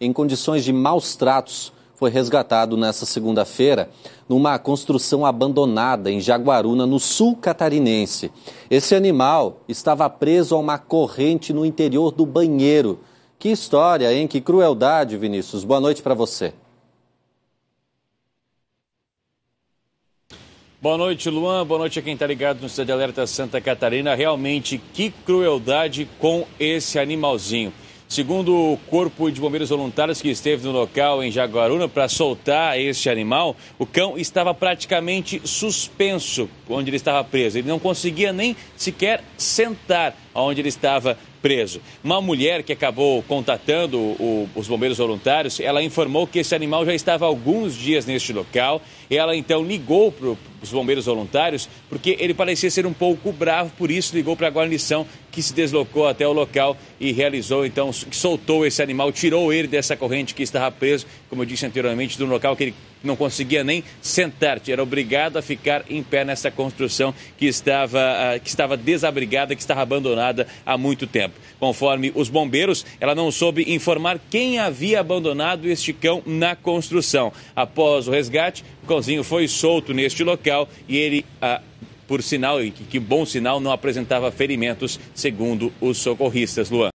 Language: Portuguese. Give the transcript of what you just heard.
em condições de maus tratos foi resgatado nesta segunda-feira numa construção abandonada em Jaguaruna, no sul catarinense. Esse animal estava preso a uma corrente no interior do banheiro. Que história, hein? Que crueldade, Vinícius. Boa noite para você. Boa noite, Luan. Boa noite a quem está ligado no Cidade Alerta Santa Catarina. Realmente, que crueldade com esse animalzinho. Segundo o Corpo de Bombeiros Voluntários que esteve no local em Jaguaruna para soltar este animal, o cão estava praticamente suspenso onde ele estava preso. Ele não conseguia nem sequer sentar onde ele estava preso. Uma mulher que acabou contatando o, os bombeiros voluntários, ela informou que esse animal já estava há alguns dias neste local. Ela então ligou os bombeiros voluntários porque ele parecia ser um pouco bravo, por isso ligou para a guarnição que se deslocou até o local e realizou então, soltou esse animal, tirou ele dessa corrente que estava preso, como eu disse anteriormente, do local que ele não conseguia nem sentar, era obrigado a ficar em pé nessa construção que estava, ah, que estava desabrigada, que estava abandonada há muito tempo. Conforme os bombeiros, ela não soube informar quem havia abandonado este cão na construção. Após o resgate, o cãozinho foi solto neste local e ele. Ah, por sinal, e que bom sinal, não apresentava ferimentos, segundo os socorristas. Luan.